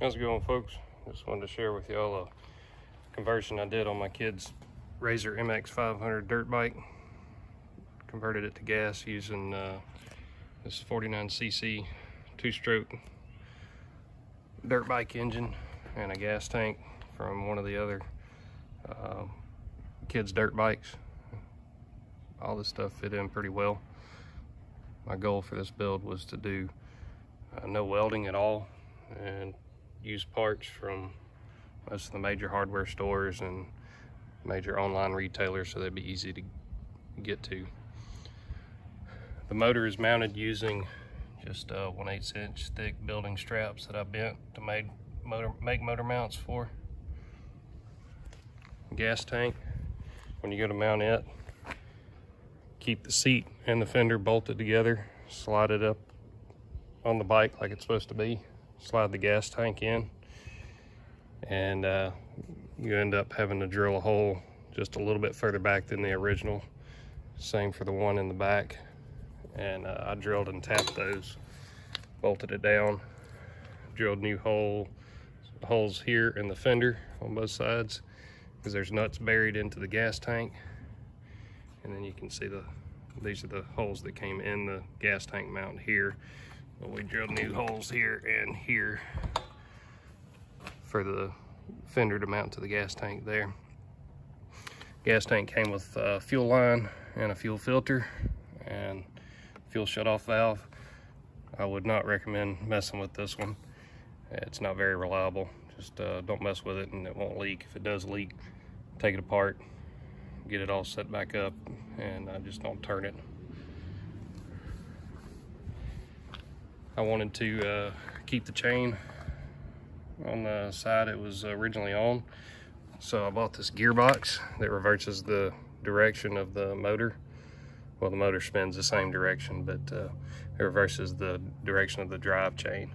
How's it going, folks? Just wanted to share with y'all a conversion I did on my kid's Razor MX500 dirt bike. Converted it to gas using uh, this 49cc two-stroke dirt bike engine and a gas tank from one of the other uh, kids' dirt bikes. All this stuff fit in pretty well. My goal for this build was to do uh, no welding at all and use parts from most of the major hardware stores and major online retailers so they'd be easy to get to. The motor is mounted using just uh, 1 8 inch thick building straps that I bent to make motor, make motor mounts for. Gas tank, when you go to mount it, keep the seat and the fender bolted together, slide it up on the bike like it's supposed to be, slide the gas tank in, and uh, you end up having to drill a hole just a little bit further back than the original. Same for the one in the back. And uh, I drilled and tapped those, bolted it down, drilled new hole, holes here in the fender on both sides because there's nuts buried into the gas tank. And then you can see the these are the holes that came in the gas tank mount here. We drilled new holes here and here for the fender to mount to the gas tank there. Gas tank came with a fuel line and a fuel filter and fuel shut-off valve. I would not recommend messing with this one. It's not very reliable. Just uh, don't mess with it and it won't leak. If it does leak, take it apart, get it all set back up, and just don't turn it. I wanted to uh, keep the chain on the side it was originally on. So I bought this gearbox that reverses the direction of the motor. Well, the motor spins the same direction, but uh, it reverses the direction of the drive chain.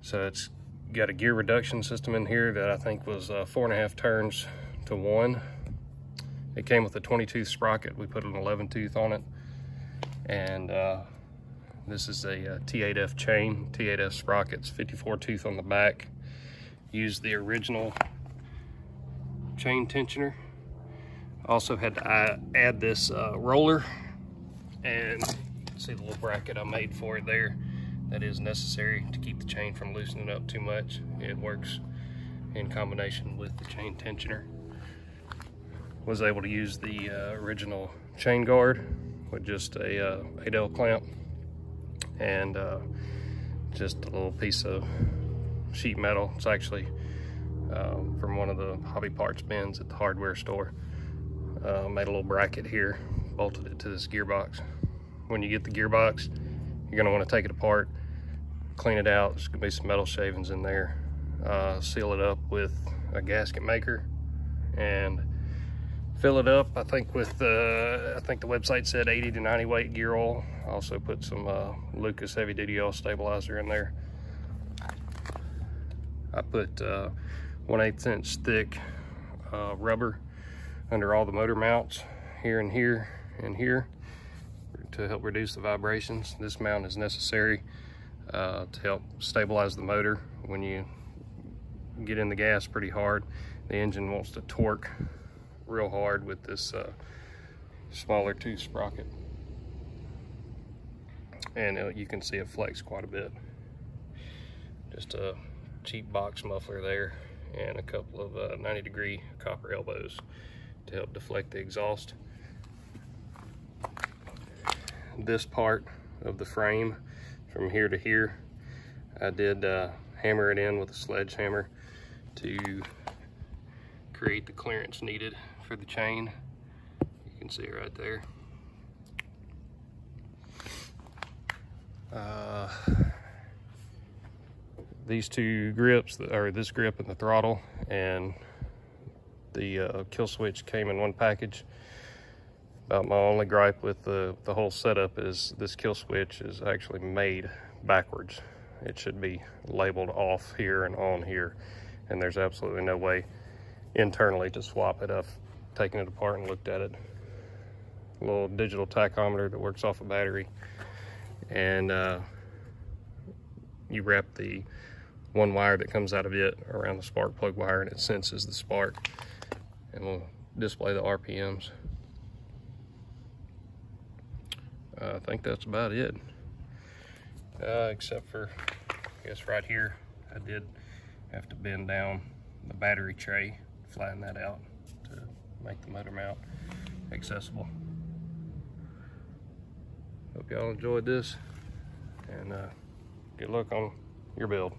So it's got a gear reduction system in here that I think was uh, four and a half turns to one. It came with a 20 tooth sprocket. We put an 11 tooth on it. And uh, this is a, a T8F chain, T8F sprockets, 54 tooth on the back. Used the original chain tensioner. Also had to add this uh, roller and see the little bracket I made for it there. That is necessary to keep the chain from loosening up too much. It works in combination with the chain tensioner. Was able to use the uh, original chain guard with just a uh, Adel clamp and uh, just a little piece of sheet metal. It's actually um, from one of the hobby parts bins at the hardware store. Uh, made a little bracket here, bolted it to this gearbox. When you get the gearbox, you're gonna wanna take it apart, clean it out. There's gonna be some metal shavings in there. Uh, seal it up with a gasket maker and fill it up. I think with uh, I think the website said 80 to 90 weight gear oil. I also put some uh, Lucas heavy duty oil stabilizer in there. I put uh, 1 8 inch thick uh, rubber under all the motor mounts here and here and here to help reduce the vibrations. This mount is necessary uh, to help stabilize the motor when you get in the gas pretty hard. The engine wants to torque real hard with this uh, smaller tooth sprocket. And uh, you can see it flex quite a bit. Just a cheap box muffler there and a couple of uh, 90 degree copper elbows to help deflect the exhaust. This part of the frame from here to here, I did uh, hammer it in with a sledgehammer to create the clearance needed for the chain. You can see right there. Uh, these two grips, or this grip and the throttle and the uh, kill switch came in one package. About my only gripe with the, the whole setup is this kill switch is actually made backwards. It should be labeled off here and on here, and there's absolutely no way internally to swap it. I've taken it apart and looked at it. A little digital tachometer that works off a battery. And uh, you wrap the one wire that comes out of it around the spark plug wire and it senses the spark and will display the RPMs. Uh, I think that's about it. Uh, except for, I guess right here, I did have to bend down the battery tray, flatten that out to make the motor mount accessible. Hope y'all enjoyed this and uh, good luck on your build.